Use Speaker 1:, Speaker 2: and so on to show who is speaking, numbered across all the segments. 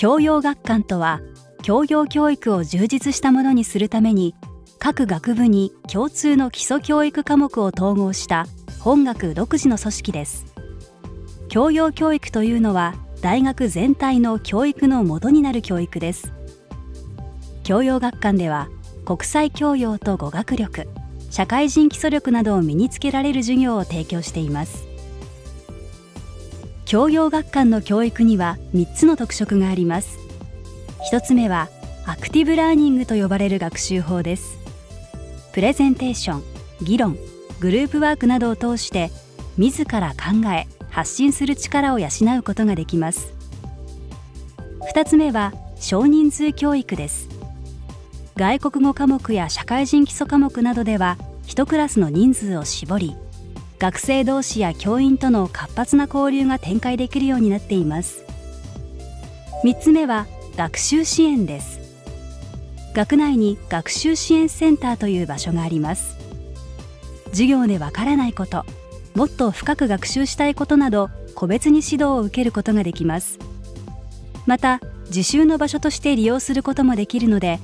Speaker 1: 教養学館とは教養教育を充実したものにするために各学部に共通の基礎教育科目を統合した本学独自の組織です。教養教育というのは大学全体の教育の元になる教育です。教養学館では国際教養と語学力社会人基礎力などを身につけられる授業を提供しています。教養学館の教育には3つの特色があります。1つ目はアクティブラーニングと呼ばれる学習法です。プレゼンテーション議論グループワークなどを通して自ら考え発信する力を養うことができます。2つ目は少人数教育です。外国語科目や社会人基礎科目などでは1クラスの人数を絞り学生同士や教員との活発な交流が展開できるようになっています。3つ目は学習支援です。学内に学習支援センターという場所があります。授業でわからないこともっと深く学習したいことなど個別に指導を受けることができます。また自習の場所として利用することもできるので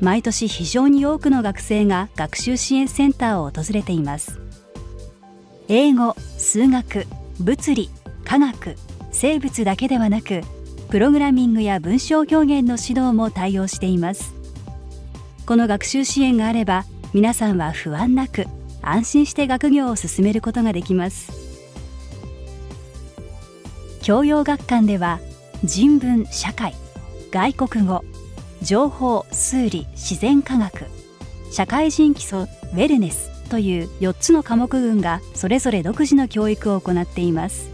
Speaker 1: 毎年非常に多くの学生が学習支援センターを訪れています。英語数学物理科学生物だけではなくプログラミングや文章表現の指導も対応しています。この学習支援があれば皆さんは不安なく安心して学業を進めることができます。教養学館では人文社会外国語情報数理自然科学社会人基礎ウェルネスという4つの科目群がそれぞれ独自の教育を行っています。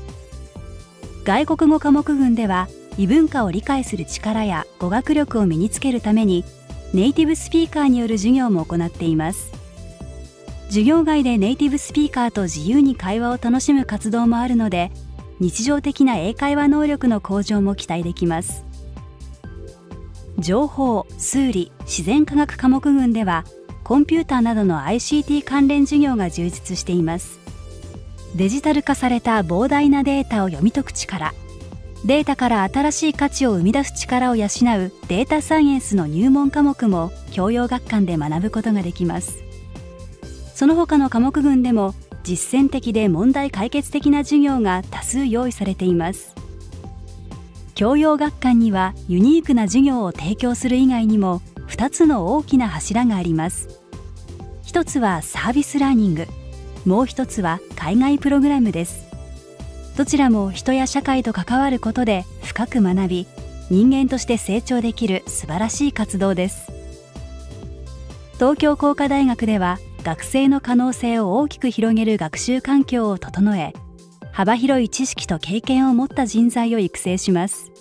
Speaker 1: 外国語科目群では異文化を理解する力や語学力を身につけるためにネイティブスピーカーによる授業も行っています。授業外でネイティブスピーカーと自由に会話を楽しむ活動もあるので日常的な英会話能力の向上も期待できます。情報数理自然科学科目群ではコンピューターなどの ICT 関連授業が充実しています。デジタル化された膨大なデータを読み解く力。データから新しい価値を生み出す力を養うデータサイエンスの入門科目も教養学館で学ぶことができます。その他の科目群でも実践的で問題解決的な授業が多数用意されています。教養学館にはユニークな授業を提供する以外にも2つの大きな柱があります。一つはサービスラーニング。もう一つは海外プログラムです。どちらも人や社会と関わることで深く学び人間として成長できる素晴らしい活動です。東京工科大学では学生の可能性を大きく広げる学習環境を整え幅広い知識と経験を持った人材を育成します。